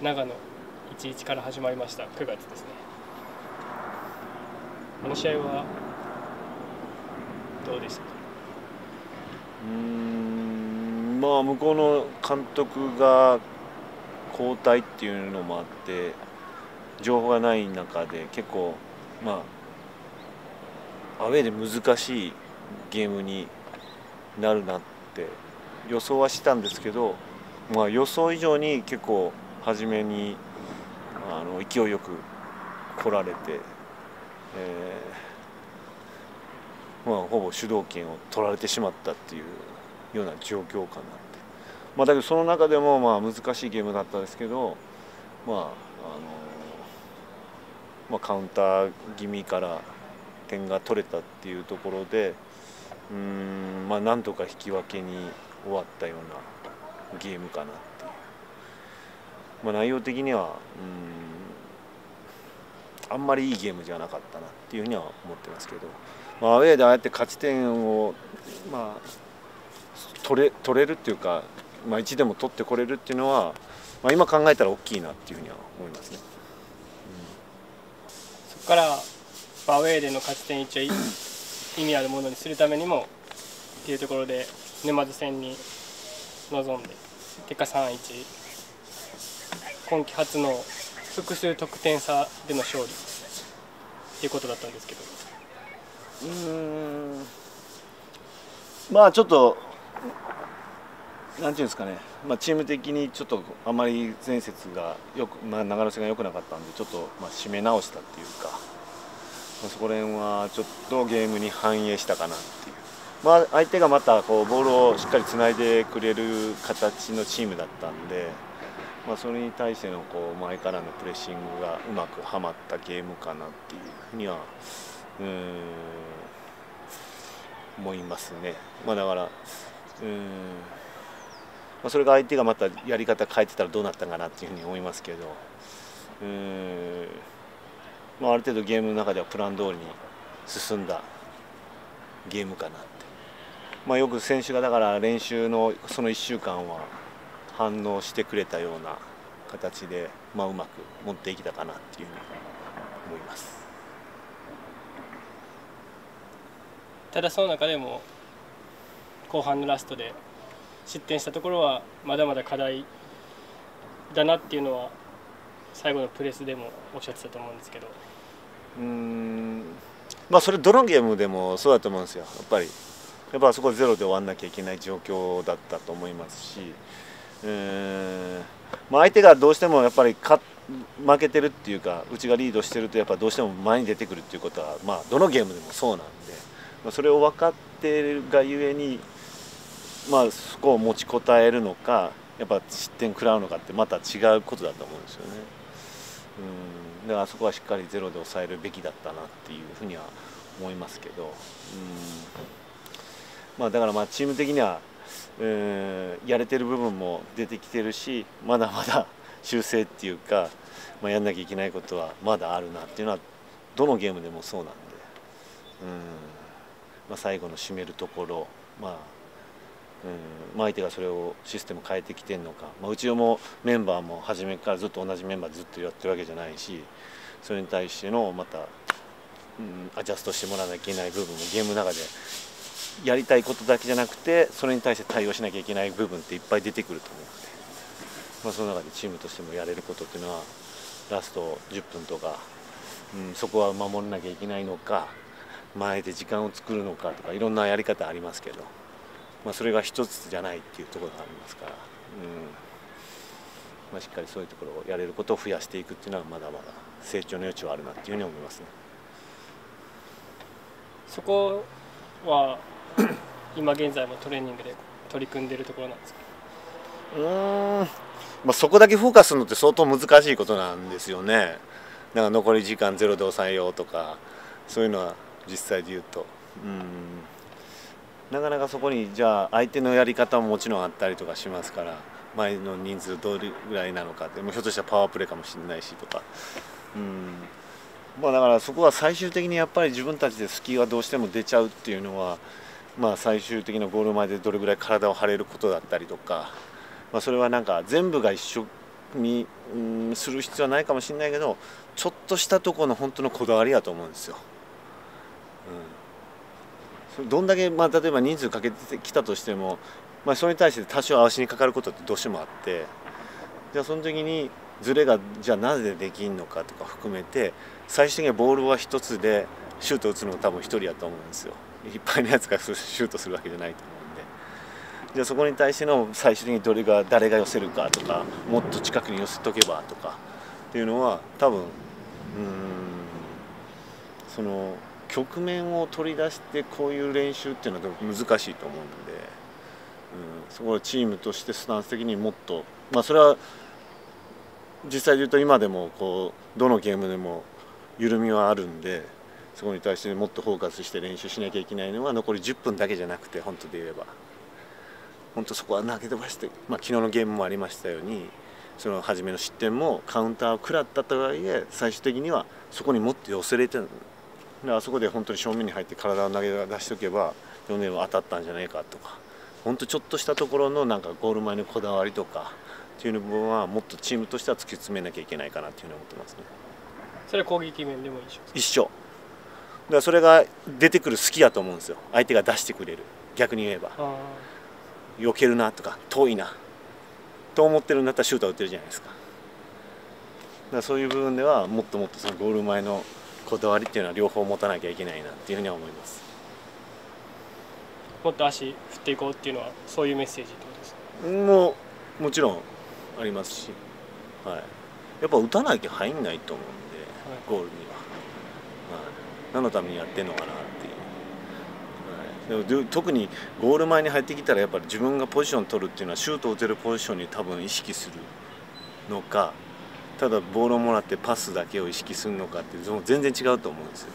長野11から始まりました。9月ですね。この試合はどうでした？かうんまあ向こうの監督が交代っていうのもあって情報がない中で結構まあアウェーで難しいゲームになるなって予想はしたんですけど、まあ、予想以上に結構初めにあの勢いよく来られて、えーまあ、ほぼ主導権を取られてしまったっていうような状況かなって、まあ、だけどその中でもまあ難しいゲームだったんですけど、まああのまあ、カウンター気味から点が取れたっていうところでうんまあなんとか引き分けに終わったようなゲームかな、まあ、内容的にはうんあんまりいいゲームじゃなかったなっていうふうには思ってますけど、まあ、アウェーでああやって勝ち点を、まあ、取れ取れるっていうか、まあ、1でも取ってこれるっていうのは、まあ、今考えたら大きいなっていうふうには思いますね。うん、そこからアウェーでの勝ち点1は意味あるものにするためにもっていうところで沼津戦に臨んで結果3-1今季初の複数得点差での勝利っていうことだったんですけど。うん。まあちょっとなんていうんですかね、まあ、チーム的にちょっとあまり前節がよく、まあ、流れが良くなかったんでちょっとまあ締め直したっていうか。まあそこら辺はちょっとゲームに反映したかなっていう、まあ、相手がまたこうボールをしっかりつないでくれる形のチームだったんで、まあ、それに対してのこう前からのプレッシングがうまくはまったゲームかなっていうふうにはうん思いますね。まあ、だからうんま、それが相手がまたやり方変えてたらどうなったかなっていうふうに思いますけどうんまあ、ある程度ゲームの中ではプラン通りに進んだゲームかなって、まあ、よく選手がだから練習のその1週間は反応してくれたような形で、まあ、うまく持っていけたかなっていうふうに思います。ただその中でも後半のラストで失点したところはまだまだ課題だなっていうのは最後のプレスでもおっしゃってたと思うんですけど。うん。まあそれどのゲームでもそうだと思うんですよやっぱり。やっぱそこゼロで終わんなきゃいけない状況だったと思いますしうんまあ相手がどうしてもやっぱり勝負けてるっていうかうちがリードしてるとやっぱどうしても前に出てくるっていうことはまあどのゲームでもそうなんで、まあ、それを分かってるがゆえにまあそこを持ちこたえるのかやっぱ失点食らうのかってまた違うことだと思うんですよね。うんだからそこはしっかりゼロで抑えるべきだったなっていうふうには思いますけど、うんまあ、だからまあチーム的にはやれてる部分も出てきてるしまだまだ 修正っていうか、まあ、やんなきゃいけないことはまだあるなっていうのはどのゲームでもそうなんで、うんまあ、最後の締めるところ、まあ、うん、相手がそれをシステム変えてきてるのか、まあ、うちもメンバーも初めからずっと同じメンバーずっとやってるわけじゃないしそれに対してのまた、うん、アジャストしてもらわなきゃいけない部分もゲームの中でやりたいことだけじゃなくてそれに対して対応しなきゃいけない部分っていっぱい出てくると思うので、まあ、その中でチームとしてもやれることっていうのはラスト10分とか、うん、そこは守らなきゃいけないのか前で時間を作るのかとかいろんなやり方ありますけど。まあ、それが一つじゃないっていうところがありますから、うんまあ、しっかりそういうところをやれることを増やしていくっていうのはまだまだ成長の余地はあるなっていうふうに思いますね。そこは 今現在もトレーニングで取り組んでいるところなんですかうん、まあ、そこだけフォーカスするのって相当難しいことなんですよね。だから残り時間ゼロで抑えようとかそういうのは実際で言うと。うん。なかなかそこにじゃあ相手のやり方ももちろんあったりとかしますから前の人数どれぐらいなのかって。もひょっとしたらパワープレーかもしれないしとか、うん。まあ、だからそこは最終的にやっぱり自分たちで隙がどうしても出ちゃうっていうのは、まあ、最終的なゴール前でどれぐらい体を張れることだったりとか、まあ、それはなんか全部が一緒に、うん、する必要はないかもしれないけどちょっとしたところの本当のこだわりやと思うんですよ。うん、どんだけ、まあ、例えば人数かけてきたとしても、まあ、それに対して多少合わしにかかることってどうしてもあってじゃあその時にズレがじゃあなぜできんのかとか含めて最終的にはボールは1つでシュート打つのが多分1人やと思うんですよいっぱいのやつがシュートするわけじゃないと思うんで。じゃあそこに対しての最終的にどれが誰が寄せるかとかもっと近くに寄せとけばとかっていうのは多分うんその局面を取り出してこういう練習っていうのは難しいと思うので、うん、そこはチームとしてスタンス的にもっとまあそれは実際で言うと今でもこうどのゲームでも緩みはあるんでそこに対してもっとフォーカスして練習しなきゃいけないのは残り10分だけじゃなくて本当で言えば。本当そこは投げ飛ばして、まあ、昨日のゲームもありましたようにその初めの失点もカウンターを食らったとはいえ最終的にはそこにもっと寄せれてるであそこで本当に正面に入って体を投げ出しておけば4年は当たったんじゃないかとか。本当ちょっとしたところのなんかゴール前のこだわりとかっていう部分はもっとチームとしては突き詰めなきゃいけないかなっていうふうに思ってますね。それは攻撃面でも一緒一緒らそれが出てくる好きやと思うんですよ。相手が出してくれる。逆に言えば。避けるなとか遠いな。と思ってるんだったらシュートは打ってるじゃないですか。だからそういう部分ではもっともっとそのゴール前のこだわりっていうのは両方持たなきゃいけないなっていうふうには思います。もっと足振っていこうっていうのはそういうメッセージってことですか？もうもちろんありますし、はい、やっぱ打たなきゃ入んないと思うんで、はい、ゴールには、はい、何のためにやってんのかなっていう、はい、でも特にゴール前に入ってきたらやっぱり自分がポジション取るっていうのはシュートを打てるポジションに多分意識するのかただボールをもらってパスだけを意識するのかって全然違うと思うんですよ。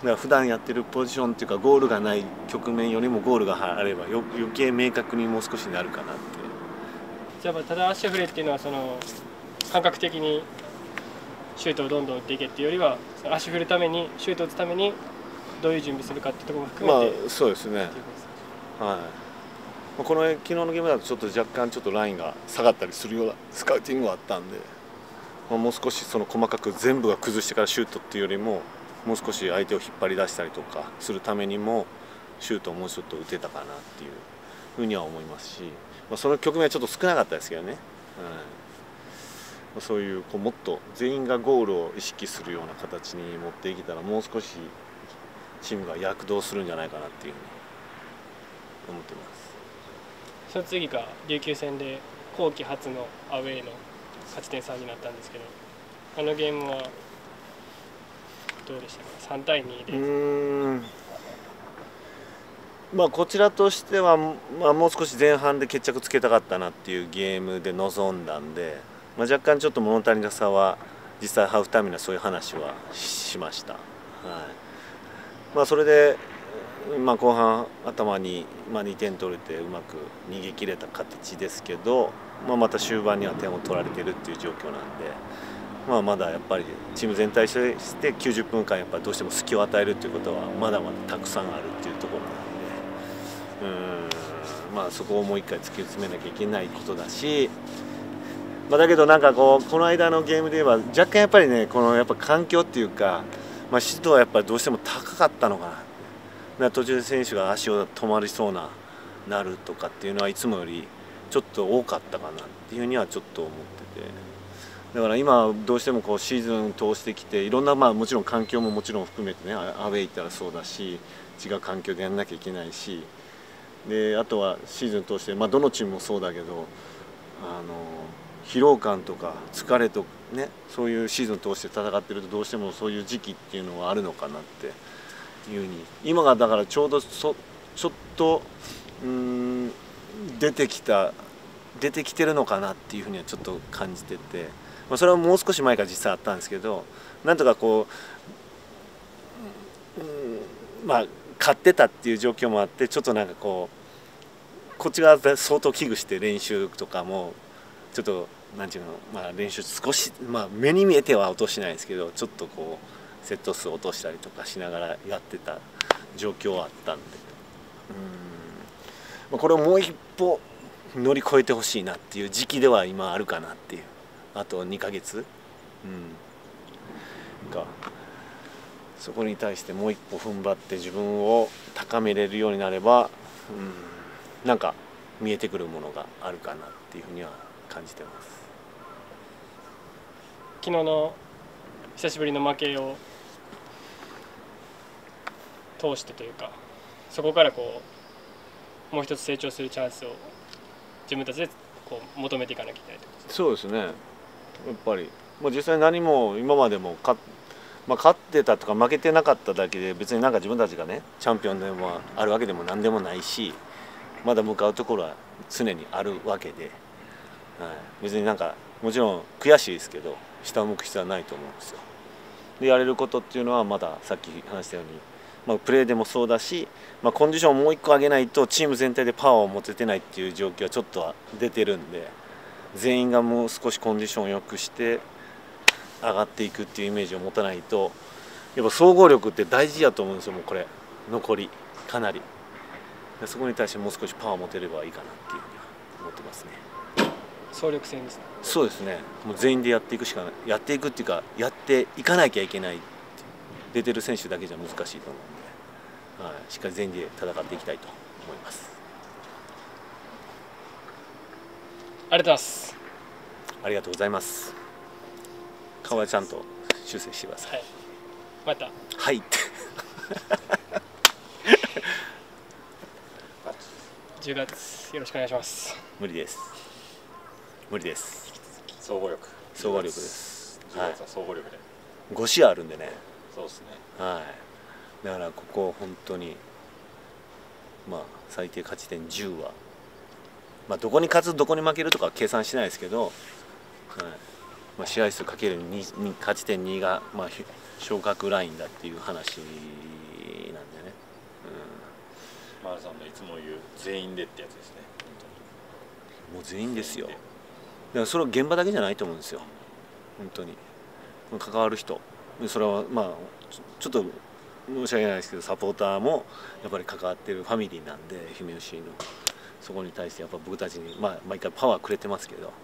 だから普段やってるポジションっていうかゴールがない局面よりもゴールがあれば余計明確にもう少しなるかなってじゃあただ足振れっていうのはその感覚的にシュートをどんどん打っていけっていうよりは足振るためにシュートを打つためにどういう準備するかっていうところも含めて、まあ、そうですね。はい、この昨日のゲームだとちょっと若干ちょっとラインが下がったりするようなスカウティングがあったんで、まあ、もう少しその細かく全部が崩してからシュートっていうよりももう少し相手を引っ張り出したりとかするためにもシュートをもうちょっと打てたかなっていうふうには思いますし。まあ、その局面はちょっと少なかったですけどね、うん、そういうこうもっと全員がゴールを意識するような形に持っていけたらもう少しチームが躍動するんじゃないかなっていうふうに思ってます。その次が琉球戦で後期初のアウェーの勝ち点3になったんですけどあのゲームはどうでしたか？3対2で。まあ、こちらとしては、まあ、もう少し前半で決着つけたかったなっていうゲームで臨んだんで、まあ、若干ちょっと物足りなさは実際ハーフタイムにはそういう話はしました、はいまあ、それで、まあ、後半頭に、まあ、2点取れてうまく逃げ切れた形ですけど、まあ、また終盤には点を取られてるっていう状況なんで。まあ、まだやっぱりチーム全体として90分間やっぱどうしても隙を与えるっていうことはまだまだたくさんあるっていうところなんでうんまあそこをもう一回突き詰めなきゃいけないことだし、まあ、だけどなんかこうこの間のゲームで言えば若干やっぱりねこのやっぱ環境っていうか、まあ、湿度はやっぱりどうしても高かったのかな。途中で選手が足を止まりそうななるとかっていうのはいつもよりちょっと多かったかなっていうふうにはちょっと思ってて。だから今どうしてもこうシーズン通してきていろんなまあもちろん環境ももちろん含めてねアウェー行ったらそうだし違う環境でやんなきゃいけないしであとはシーズン通して、まあ、どのチームもそうだけどあの疲労感とか疲れとかねそういうシーズン通して戦ってるとどうしてもそういう時期っていうのはあるのかなっていうふうに今がだからちょうどそちょっとうん出てきた出てきてるのかなっていうふうにはちょっと感じてて、まあ、それはもう少し前から実際あったんですけどなんとかこう、うん、まあ買ってたっていう状況もあってちょっとなんかこうこっち側で相当危惧して練習とかもちょっと何て言うの、まあ、練習少し、まあ、目に見えては落としないですけどちょっとこうセット数落としたりとかしながらやってた状況はあったんでうん、まあ、これをもう一歩乗り越えてほしいなっていう時期では今あるかなっていうあと2ヶ月うんがそこに対してもう一歩踏ん張って自分を高めれるようになれば、うん、なんか見えてくるものがあるかなっていうふうには感じてます。昨日の久しぶりの負けを通してというかそこからこうもう一つ成長するチャンスを自分たちでこう求めていかなきゃいけないとそうですね。やっぱり、まあ、実際何も今までも勝,、まあ、勝ってたとか負けてなかっただけで別になんか自分たちがねチャンピオンでもあるわけでも何でもないしまだ向かうところは常にあるわけで、はい、別になんかもちろん悔しいですけど下を向く必要はないと思うんですよ。でやれることっていうのはまださっき話したように、まあ、プレーでもそうだし、まあ、コンディションをもう一個上げないとチーム全体でパワーを持ててないっていう状況はちょっとは出てるんで全員がもう少しコンディションを良くして上がっていくっていうイメージを持たないとやっぱ総合力って大事やと思うんですよもうこれ。残りかなり。そこに対してもう少しパワーを持てればいいかなっていうふうには思ってますね。総力戦ですね。そうですね。もう全員でやっていくしかない。やっていくっていうかやっていかなきゃいけない出てる選手だけじゃ難しいと思うんで、はい、しっかり全員で戦っていきたいと思います。ありがとうございます。ありがとうございます。顔はちゃんと修正してください。はい。また。はい。10月よろしくお願いします。無理です無理です。総合力。総合力です。10月は総合力で、5試合あるんでね。そうですね。はい。だからここ本当にまあ最低勝ち点10はまあどこに勝つどこに負けるとかは計算しないですけど、はい。まあ、試合数かける 2, 2勝ち点2がまあひ昇格ラインだっていう話なんでね、マルさんのいつも言う全員でってやつですね。うん、もう全員ですよだからそれは現場だけじゃないと思うんですよ。本当に。関わる人。それはまあちょっと申し訳ないですけどサポーターもやっぱり関わってるファミリーなんで姫吉の。そこに対してやっぱ僕たちに、まあ、毎回パワーくれてますけど、はい、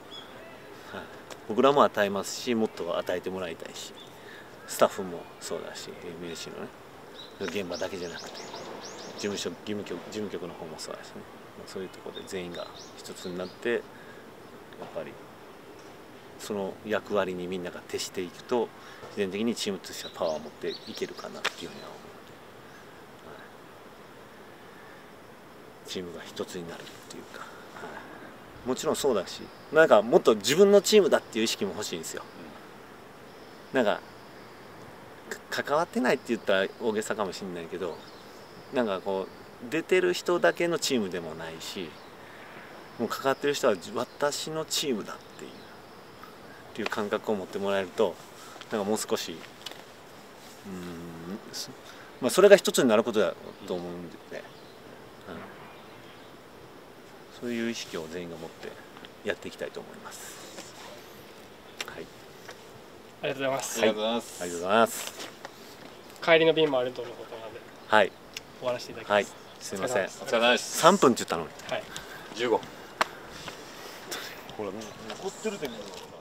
僕らも与えますしもっと与えてもらいたいし。スタッフもそうだし姫吉のね。現場だけじゃなくて。事務所事務局事務局の方もそうだしね、そういうところで全員が一つになってやっぱり。その役割にみんなが徹していくと自然的にチームとしてはパワーを持っていけるかなっていうふうには思う。ので、はい、チームが一つになるっていうか、はい、もちろんそうだしなんかもっと自分のチームだっていう意識も欲しいんですよ。なんかか関わってないって言ったら大げさかもしれないけどなんかこう出てる人だけのチームでもないしもう関わってる人は私のチームだっていうっていう感覚を持ってもらえるとなんかもう少しうん、すまあ、それが一つになることだと思うんで、ね。うん、そういう意識を全員が持ってやっていきたいと思います。はい、ありがとうございます、ありがとうございます、ありがとうございます。帰りの便もあるとのことなのではい、終わらせていただきはい。ます、、すみません。お。疲れ様です。3分って言ったのに。はい。15これ、残ってるでみんな。